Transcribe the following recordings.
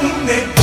un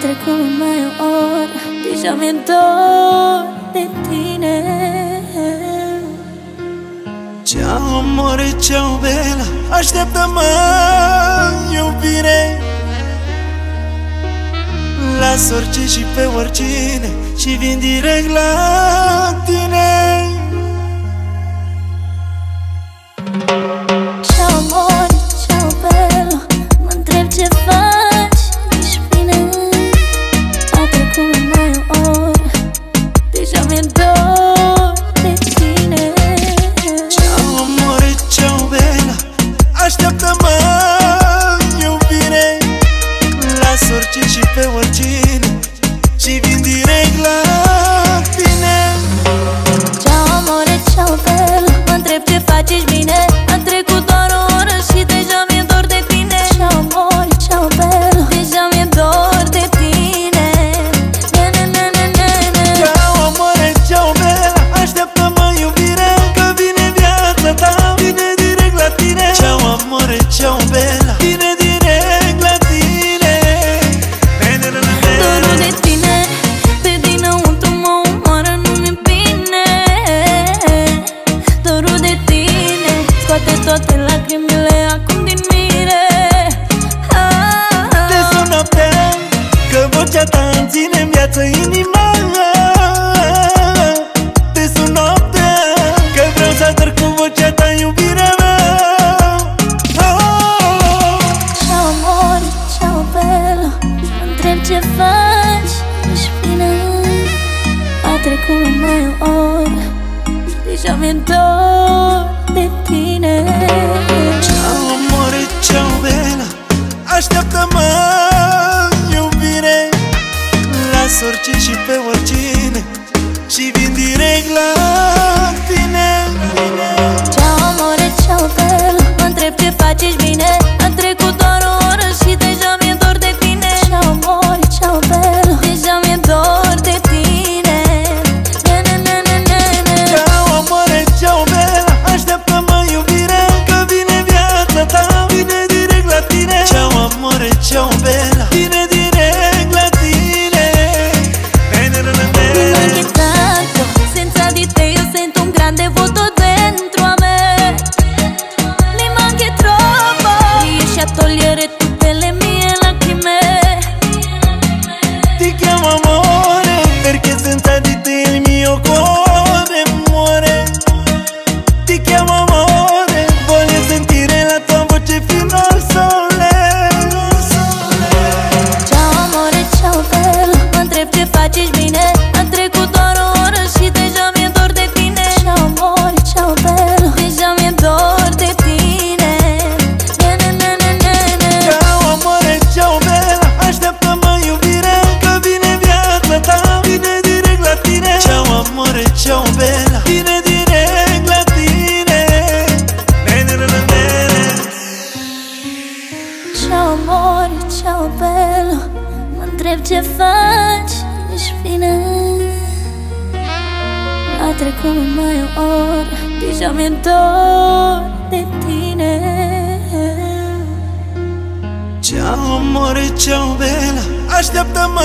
trecut numai o oră Deja mi-e dor de tine. Ceau amore, ceau bela Așteaptă-mă, iubire Las orice și pe oricine Și vin direct la tine. locul meu or Deja mi-e de tine. Ceau amore, ceau bela Așteaptă-mă, iubire Las orice și pe oricine Și vin direct la trecut mai o oră Deja mi-e dor de tine. Ceau more, ceau bela Așteaptă-mă,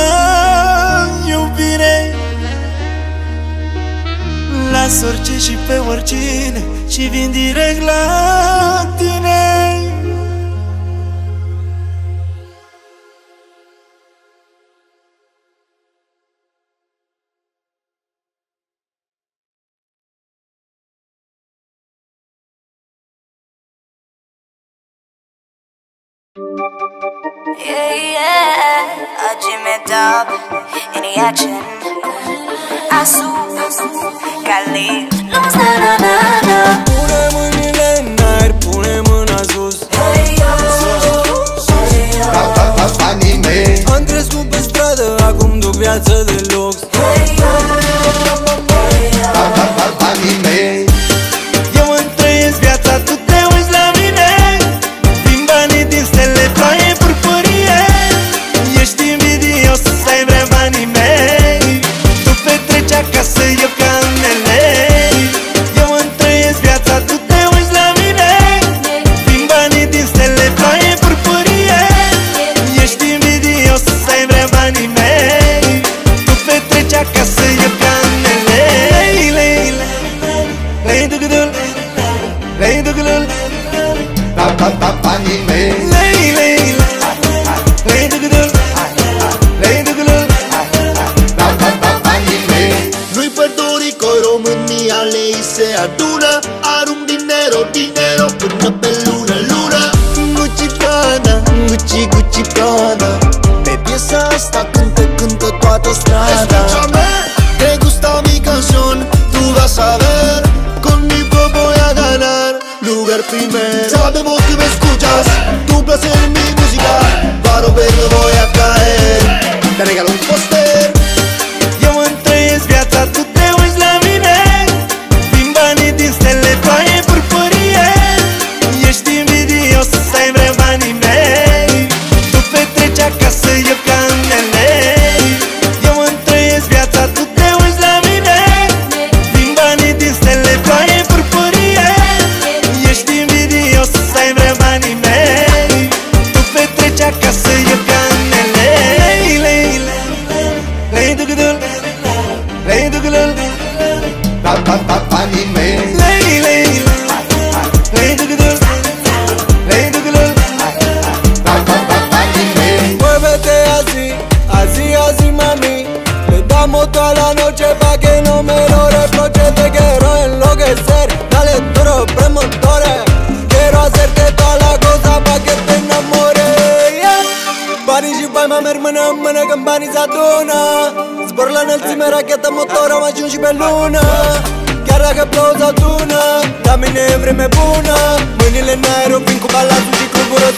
iubire Las orice și pe oricine Și vin direct la tine. love, any action. Asum, Khalil. Nu sta na na na. Pune mâinile în aer, pune mâna sus. Hey yo, hey yo. Anime. Am crescut pe stradă, acum duc viață de lux. la ley sea dura Hará un dinero, dinero con una peluna, luna. Gucci Prada, Gucci, Gucci Prada Baby, esa hasta canta, canta tu autostrada Escúchame, te gusta mi canción Tú vas a ver, conmigo voy a ganar Lugar primero, sabemos que me escuchas Tu placer en mi música. Para ver, voy a caer. și pe lună. Chiar dacă plouă tună La mine e vreme bună. Mâinile în aer vin cu balansul și cu gură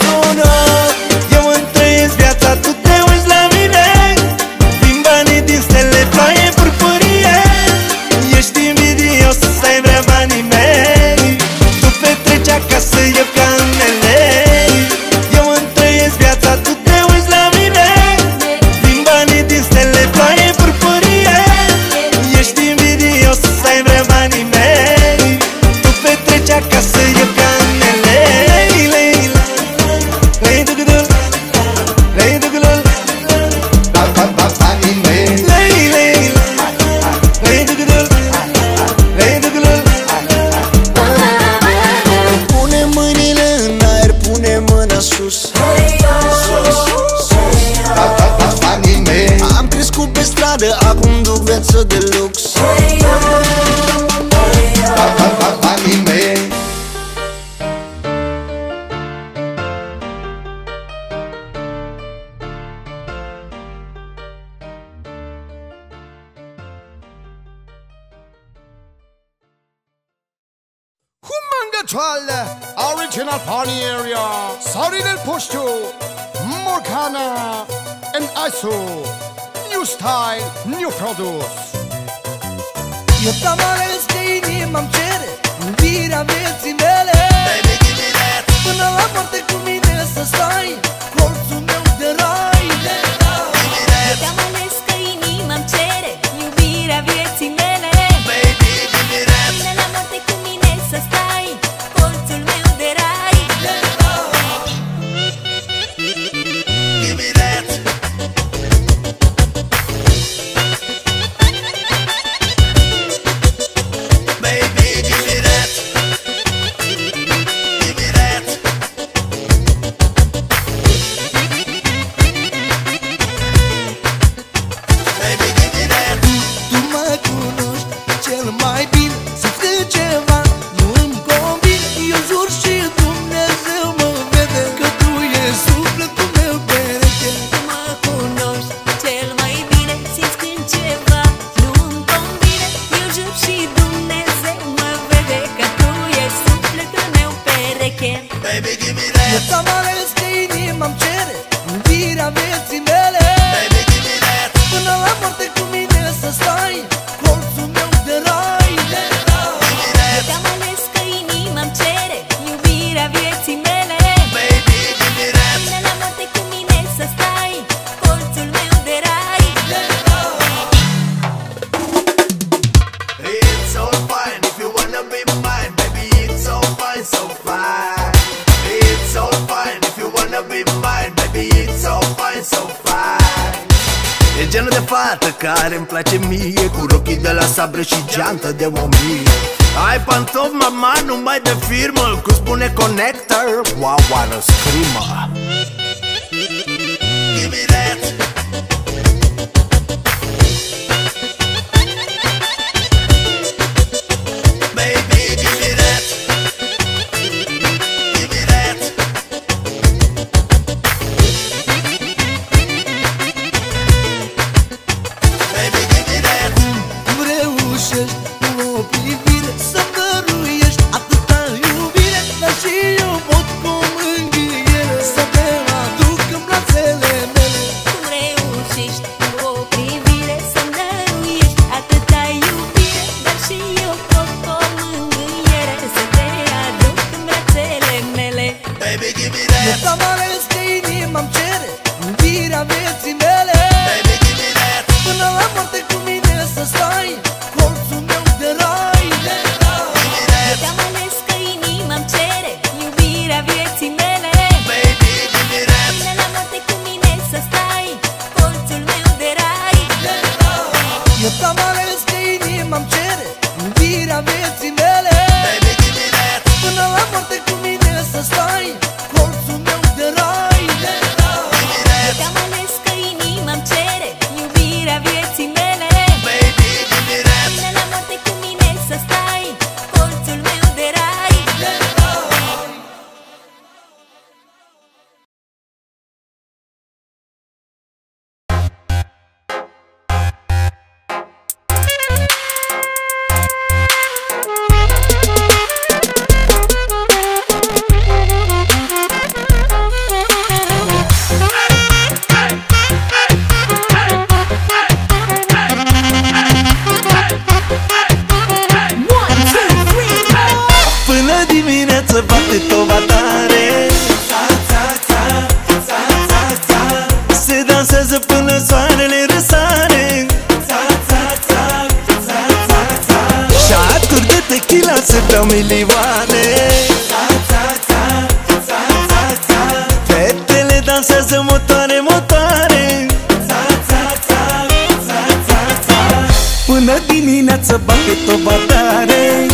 dimineață bate toba tare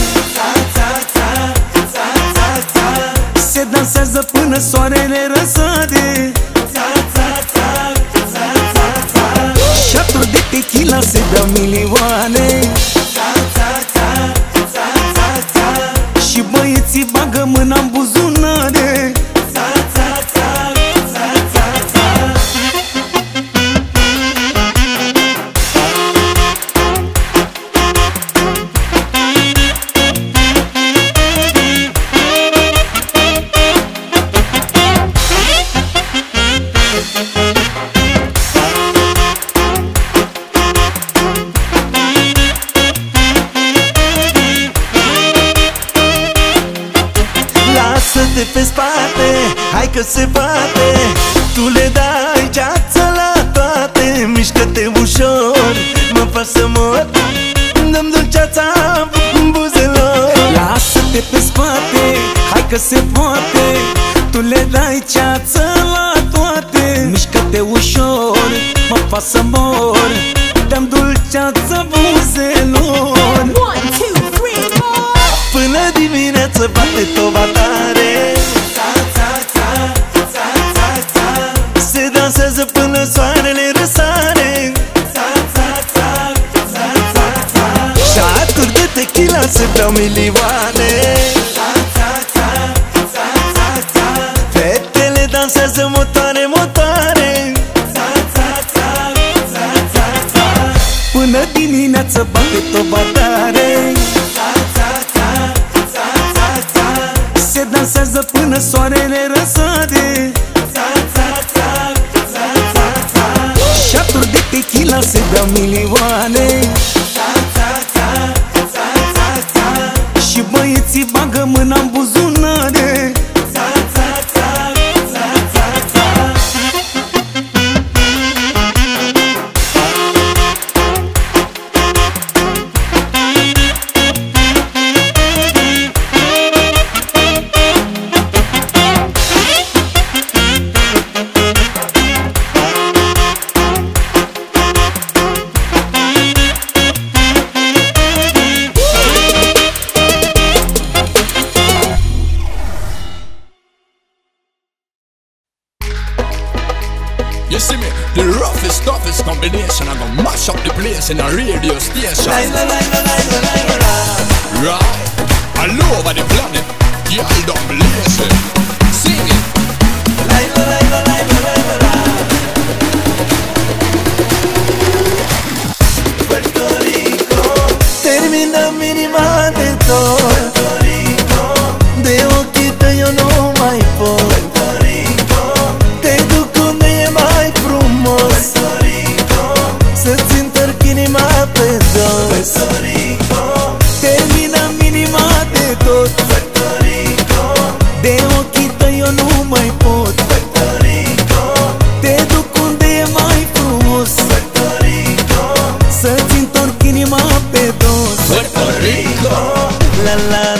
Se dansează până soarele răsare Șaturi de tequila se beau milioane. Și băieții bagă mâna în buzun. dimineață bate o batare Se dansează până soarele răsare Șaturi de tequila se beau milioane. Și băieții bagă mâna în buzunare. in a radio station. la la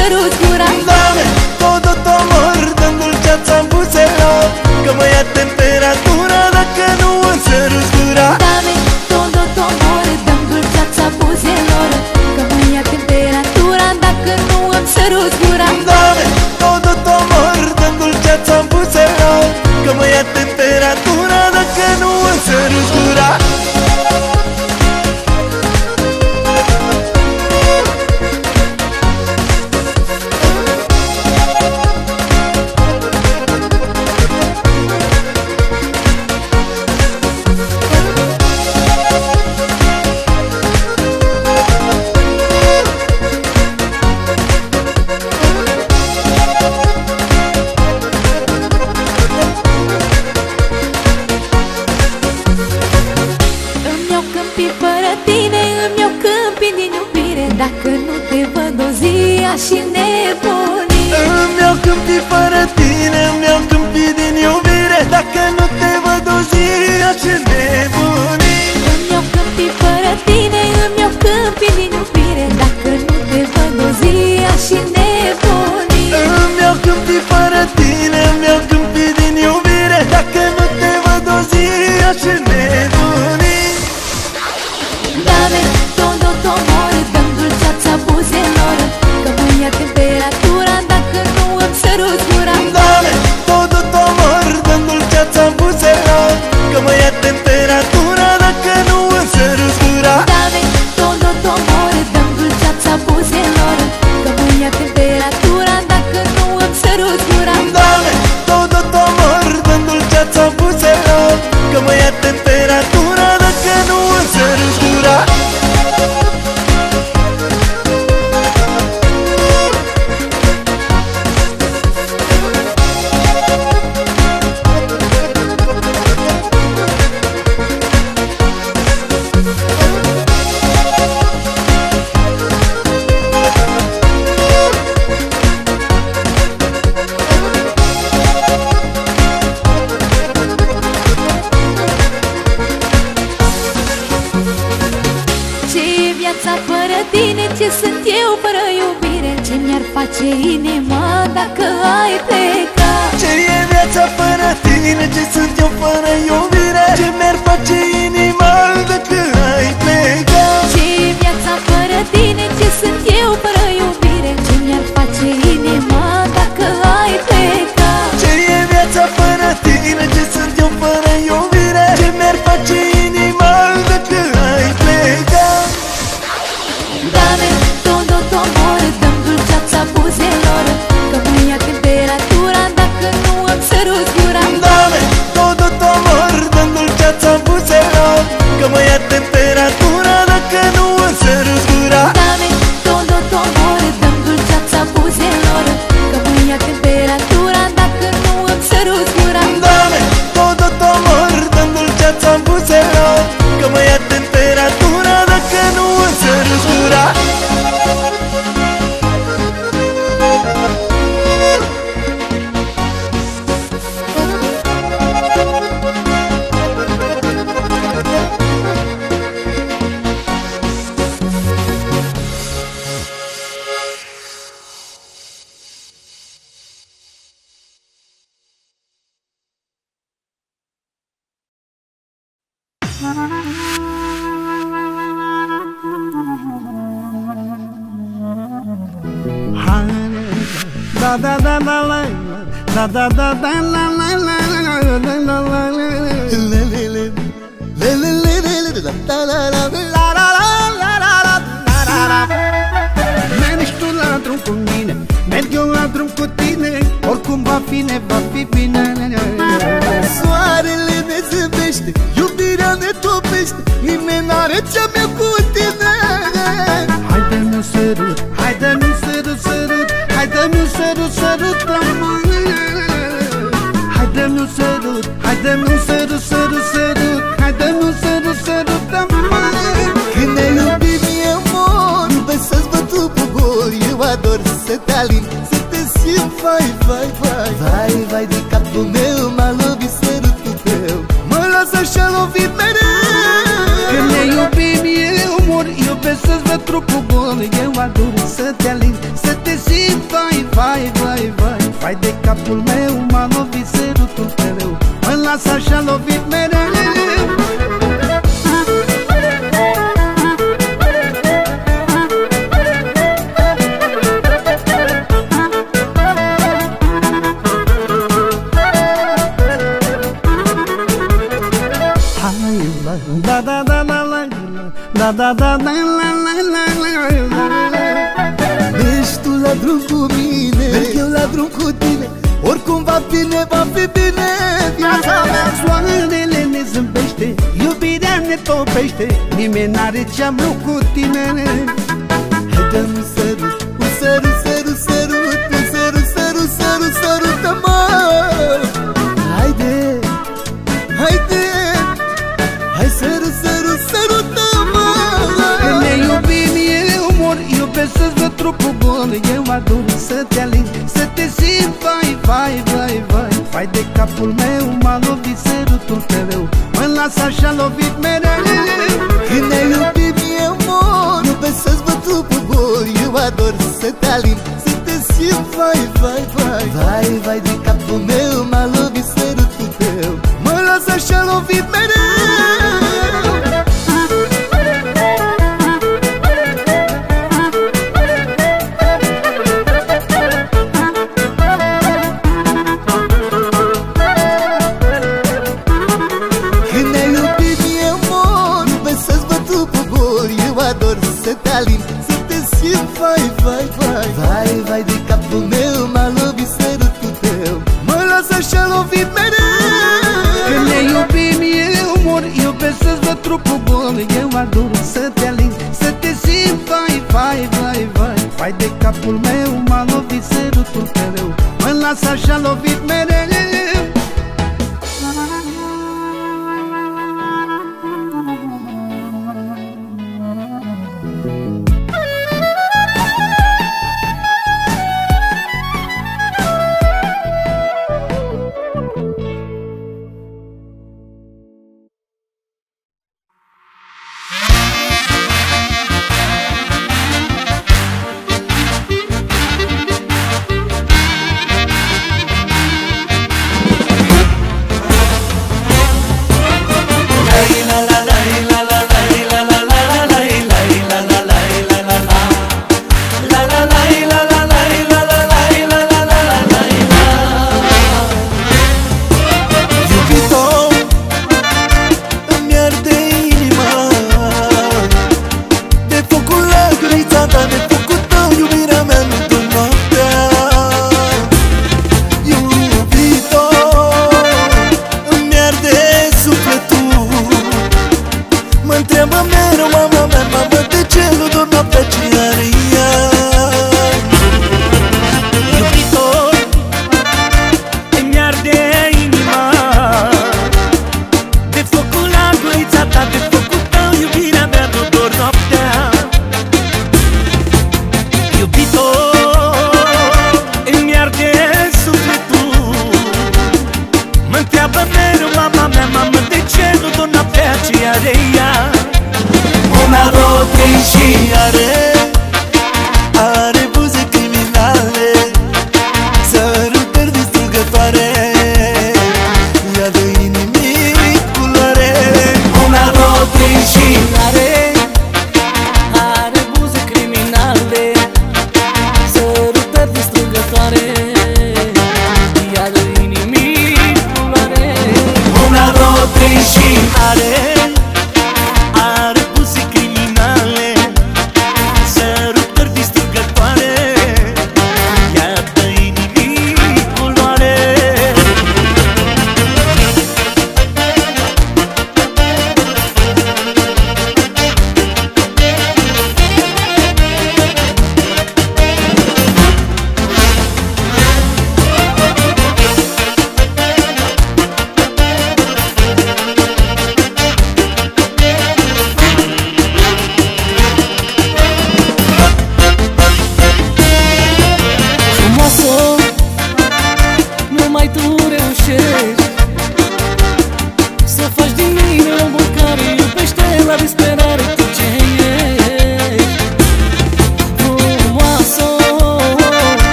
terus murah Da da da da la la la la la la la la Le, le, le. Le, le, le, le, le, da, da, da, da. La la la la la la la la la la Mergi tu la drum cu mine Merg eu la drum cu tine Oricum va fi, ne va fi bine Soarele ne zâmbește Iubirea ne topește Nimeni n-are cea mea cu tine Haide-mi un sărut, haide-mi un sărut, sărut Haide-mi un sărut, sărut, Haide-mi un sărut, haide-mi un sărut, sărut, sărut. Haide-mi un sărut, sărut, Când ne iubim eu mor Iubesc să-ți văd trupul gol Eu ador să te alin Să te simt, vai, vai, vai. Vai, vai de capul meu M-a lovit sărutul tău. Mă las așa lovit mereu. Când ne iubim eu mor Iubesc să-ți văd trupul gol Eu ador să te alin Să te simt, vai, vai, vai, vai. Vai de capul meu Mă las așa lovit mereu. Da da da da la Da da da da la la la la Mergi tu la drum cu mine. Merg eu la drum cu tine Oricum va fi, ne va fi bine. Viața mea Soarele ne zâmbește Iubirea ne topește Nimeni n-are ce-am cu tine. Haide-mi un sărut, un sărut, sărut, sărut Un sărut, sărut, sărut, sărută-mă Haide, haide Hai sărut, sărut, sărută-mă Când ne iubim eu mor Iubesc să-ți văd trupul gol Eu ador să te alin Să te simt vai, vai, vai, vai Vai de capul meu M-a lovit sărutul tău Mă las așa lovit mereu. Când ne iubim eu mor Iubesc să-ți văd trupul gol Eu ador să te alin Să te simt, vai, vai, vai Vai, vai de capul meu M-a lovit sărutul tău Mă las așa lovit mereu să-ți văd trupul gol Eu ador să te alin Să te simt vai, vai, vai, vai. Vai de capul meu M-a lovit sărutul tău. Mă las așa lovit mereu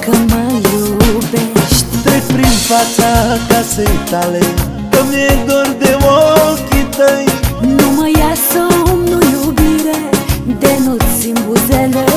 că mă iubești. Trec prin fața casei tale Că-mi e dor de ochii tăi. Nu mă ia să iubire De nu-ți buzele.